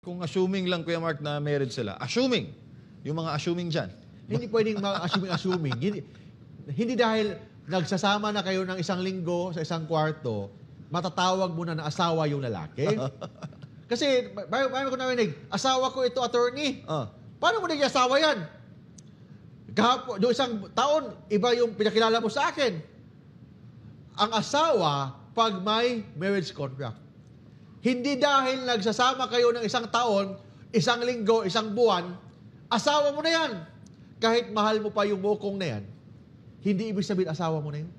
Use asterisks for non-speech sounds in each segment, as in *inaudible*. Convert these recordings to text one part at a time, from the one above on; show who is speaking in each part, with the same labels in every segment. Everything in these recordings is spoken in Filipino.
Speaker 1: Kung assuming lang, Kuya Mark, na married sila, assuming, yung mga assuming dyan,
Speaker 2: Hindi pwedeng ma-assuming-assuming. hindi, hindi dahil nagsasama na kayo ng isang linggo sa isang kwarto, matatawag mo na na asawa yung lalaki. *laughs* Kasi, bago, bago ko narinig, asawa ko ito, attorney.
Speaker 1: ah,
Speaker 2: Paano mo naging asawa yan? Kahapon, yung isang taon, iba yung pinakilala mo sa akin. Ang asawa, pag may marriage contract. Hindi dahil nagsasama kayo ng isang taon, isang linggo, isang buwan, asawa mo na yan. Kahit mahal mo pa yung bukong na yan, hindi ibig sabihin asawa mo na yun.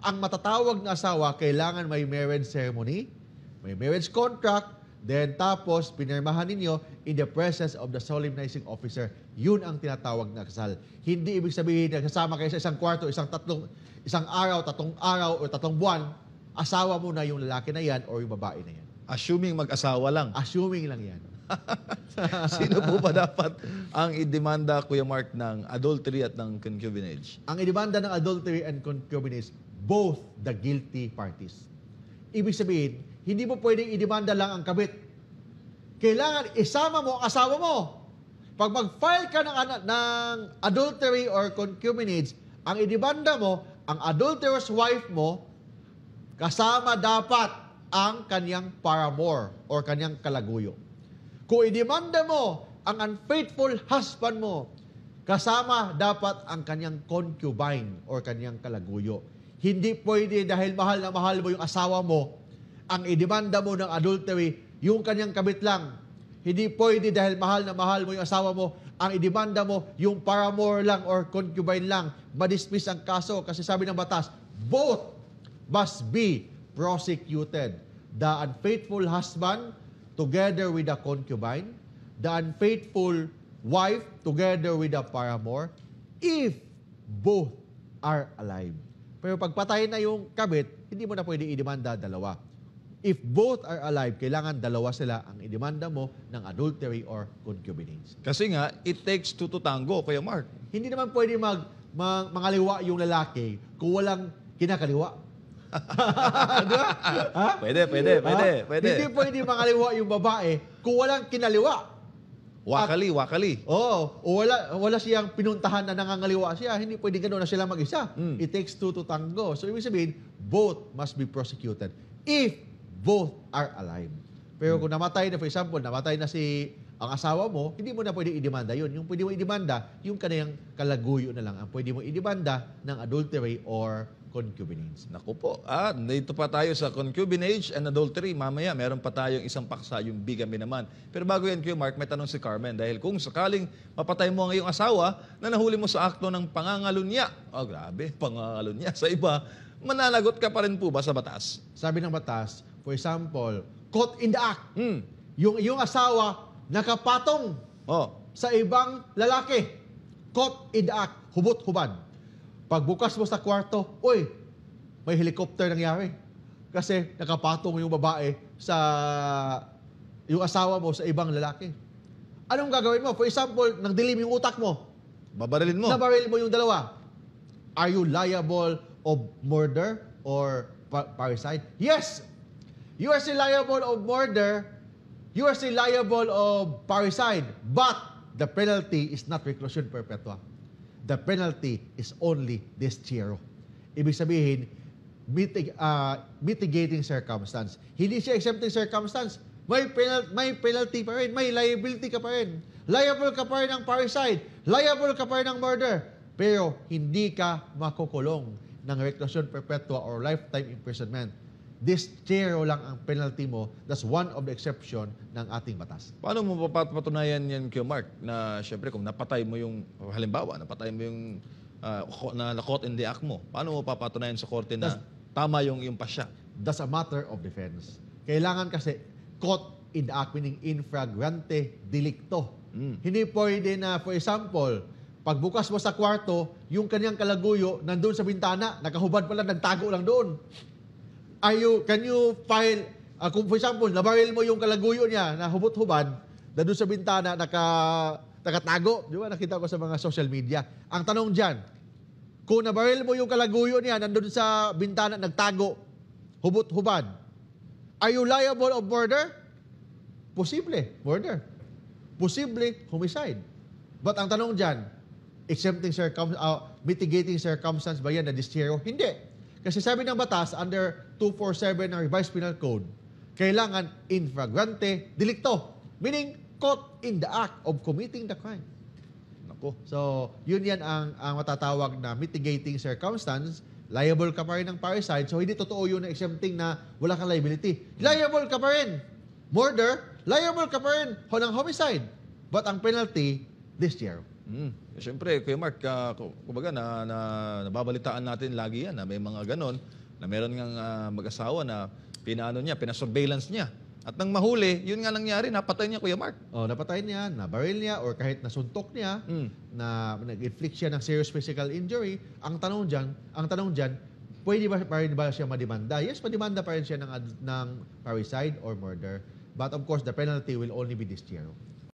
Speaker 2: Ang matatawag na asawa, kailangan may marriage ceremony, may marriage contract, then tapos pinirmahan ninyo in the presence of the solemnizing officer. Yun ang tinatawag na kasal. Hindi ibig sabihin nagsasama kayo sa isang kwarto, isang tatlong, isang araw, tatlong araw, o tatlong buwan, asawa mo na yung lalaki na yan or yung babae na yan.
Speaker 1: Assuming mag-asawa lang.
Speaker 2: Assuming lang yan. *laughs*
Speaker 1: Sino po ba dapat ang idemanda, Kuya Mark, ng adultery at ng concubinage?
Speaker 2: ang inibanda ng adultery and concubinage, both the guilty parties. Ibig sabihin, hindi mo pwedeng idemanda lang ang kabit. Kailangan isama mo ang asawa mo. Pag mag-file ka ng, ng adultery or concubinage, ang idemanda mo, ang adulterous wife mo, kasama dapat ang kanyang paramour or kanyang kalaguyo. Kung idemanda mo ang unfaithful husband mo, kasama dapat ang kanyang concubine or kanyang kalaguyo. Hindi pwede dahil mahal na mahal mo yung asawa mo, ang idemanda mo ng adultery, yung kanyang kabit lang. Hindi pwede dahil mahal na mahal mo yung asawa mo, ang idemanda mo yung paramour lang or concubine lang. Madismiss ang kaso kasi sabi ng batas, both must be prosecuted. The unfaithful husband together with the concubine, the unfaithful wife together with the paramour, if both are alive. Pero pag patay na yung kabit, hindi mo na pwede idemanda dalawa. If both are alive, kailangan dalawa sila ang idemanda mo ng adultery or concubinage.
Speaker 1: Kasi nga, it takes two to tango, Kuya Mark.
Speaker 2: Hindi naman pwede mag, mag mangaliwa yung lalaki kung walang kinakaliwa. Di ba? Ha?
Speaker 1: Pwede, pwede, pwede,
Speaker 2: Ha?
Speaker 1: pwede.
Speaker 2: Hindi pwede mangaliwa yung babae kung walang kinaliwa.
Speaker 1: Wakali, wakali.
Speaker 2: Oo. O wala, wala siyang pinuntahan na nangangaliwa siya. Hindi pwede gano'n na sila mag-isa.
Speaker 1: Mm.
Speaker 2: It takes two to tango. So, ibig sabihin, both must be prosecuted if both are alive. Pero kung namatay na, for example, namatay na si ang asawa mo, hindi mo na pwede idemanda yun. Yung pwede mo idemanda, yung kaniyang kalaguyo na lang ang pwede mo idemanda ng adultery or concubinage.
Speaker 1: Naku po. Ah, dito pa tayo sa concubinage and adultery. Mamaya, meron pa tayong isang paksa, yung bigamy naman. Pero bago yan, Kuya Mark, may tanong si Carmen. Dahil kung sakaling mapatay mo ang iyong asawa na nahuli mo sa akto ng pangangalunya. Oh, grabe, pangangalunya. Sa iba, mananagot ka pa rin po ba sa batas?
Speaker 2: Sabi ng batas, for example, caught in the act.
Speaker 1: Hmm.
Speaker 2: Yung, yung asawa, nakapatong
Speaker 1: Oh,
Speaker 2: sa ibang lalaki. Caught in the act. Hubot-hubad. Pagbukas mo sa kwarto, uy, may helicopter nangyari. Kasi nakapatong yung babae sa yung asawa mo sa ibang lalaki. Anong gagawin mo? For example, nang dilim yung utak mo,
Speaker 1: babarilin mo.
Speaker 2: nabaril mo yung dalawa. Are you liable of murder or pa- parricide? Yes! You are still liable of murder. You are still liable of parricide. But the penalty is not reclusion perpetua. The penalty is only destierro. Ibig sabihin, mitig, ah, mitigating circumstance. Hindi siya exempting circumstance. May, penal, may penalty pa rin. May liability ka pa rin. Liable ka pa rin ng parricide. Liable ka pa rin ng murder. Pero hindi ka makukulong ng reclusion perpetua or lifetime imprisonment. Destierro lang ang penalty mo. That's one of the exception ng ating batas.
Speaker 1: Paano mo papatunayan yan, Kuya Mark, na syempre kung napatay mo yung, halimbawa, napatay mo yung ah, ko- na caught in the act mo, paano mo papatunayan sa korte na
Speaker 2: Das-
Speaker 1: tama yung yung pasya?
Speaker 2: That's a matter of defense. Kailangan kasi caught in the act, meaning in flagrante delicto.
Speaker 1: Mm.
Speaker 2: Hindi pwede na, for example, pagbukas mo sa kwarto, yung kanyang kalaguyo nandun sa bintana, nakahubad pala, nagtago lang doon. Are you, can you file, ah, kung for example, nabaril mo yung kalaguyo niya na hubot-hubad, nandun sa bintana, naka, nakatago. Di ba? Nakita ko sa mga social media. Ang tanong dyan, kung nabaril mo yung kalaguyo niya, nandun sa bintana, nagtago, hubot-hubad, are you liable of murder? posible murder. Posible homicide. But ang tanong dyan, exempting circum, uh, mitigating circumstance ba yan na distiero? Hindi. Kasi sabi ng batas, under 247 ng Revised Penal Code, kailangan in flagrante delicto. Meaning, caught in the act of committing the crime.
Speaker 1: Nako.
Speaker 2: So, yun yan ang, ang matatawag na mitigating circumstance. Liable ka pa rin ng parricide. So, hindi totoo yun na exempting na wala kang liability. Liable ka pa rin. Murder, liable ka pa rin ng homicide. But ang penalty, this year.
Speaker 1: Mm. Siyempre, Kuya Mark, uh, kumbaga na, na, nababalitaan natin lagi yan na may mga ganon na meron ngang ah, mag-asawa na pinaano niya, pinasurveillance niya. At nang mahuli, yun nga nangyari, napatay niya Kuya Mark.
Speaker 2: O, napatay niya, nabaril niya, or kahit nasuntok niya,
Speaker 1: Mm.
Speaker 2: na nag-inflict siya ng serious physical injury, ang tanong dyan, ang tanong dyan, pwede ba pa rin ba siya mademanda? Yes, mademanda pa rin siya ng, ng parricide or murder. But of course, the penalty will only be this year.